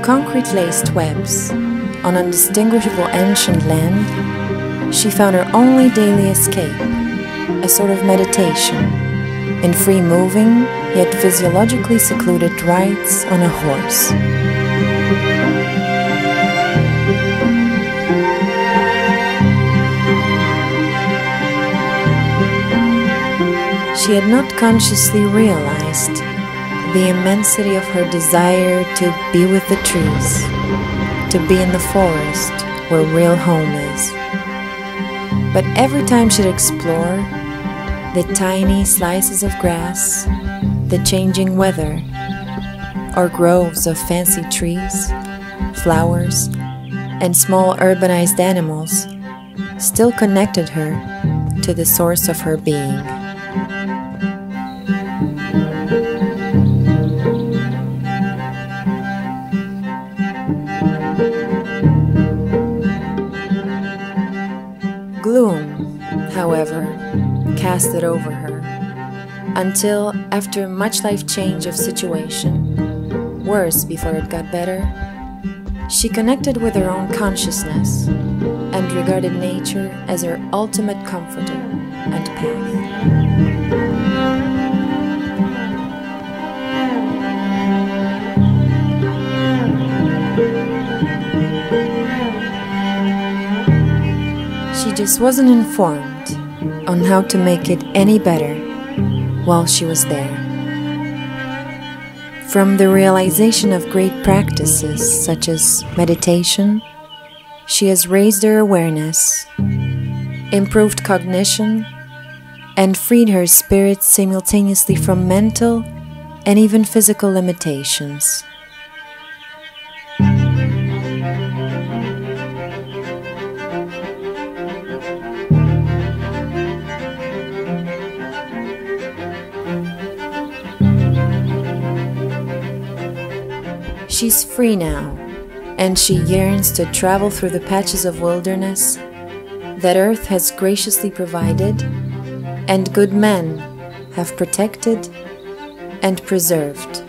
concrete laced webs, on undistinguishable ancient land, she found her only daily escape, a sort of meditation, in free moving, yet physiologically secluded rides on a horse. She had not consciously realized the immensity of her desire to be with the trees, to be in the forest where real home is. But every time she'd explore the tiny slices of grass, the changing weather, or groves of fancy trees, flowers, and small urbanized animals, still connected her to the source of her being. Gloom, however, cast it over her, until, after much life change of situation, worse before it got better, she connected with her own consciousness and regarded nature as her ultimate comforter and path. She just wasn't informed on how to make it any better while she was there. From the realization of great practices such as meditation, she has raised her awareness, improved cognition, and freed her spirit simultaneously from mental and even physical limitations. She's free now, and she yearns to travel through the patches of wilderness that Earth has graciously provided and good men have protected and preserved.